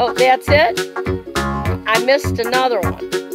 Oh, that's it? I missed another one.